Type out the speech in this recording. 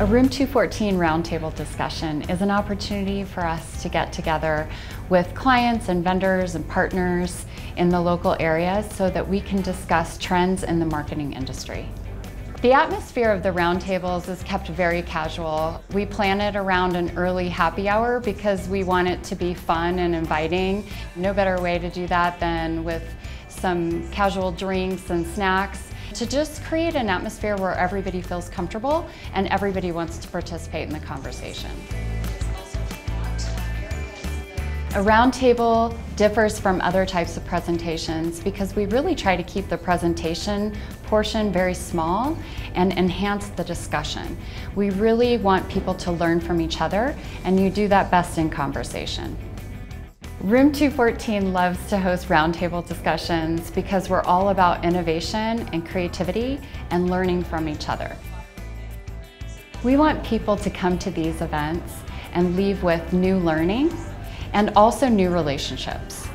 A Room 214 roundtable discussion is an opportunity for us to get together with clients and vendors and partners in the local areas so that we can discuss trends in the marketing industry. The atmosphere of the roundtables is kept very casual. We plan it around an early happy hour because we want it to be fun and inviting. No better way to do that than with some casual drinks and snacks to just create an atmosphere where everybody feels comfortable and everybody wants to participate in the conversation. A roundtable differs from other types of presentations because we really try to keep the presentation portion very small and enhance the discussion. We really want people to learn from each other and you do that best in conversation. Room 214 loves to host roundtable discussions because we're all about innovation and creativity and learning from each other. We want people to come to these events and leave with new learning and also new relationships.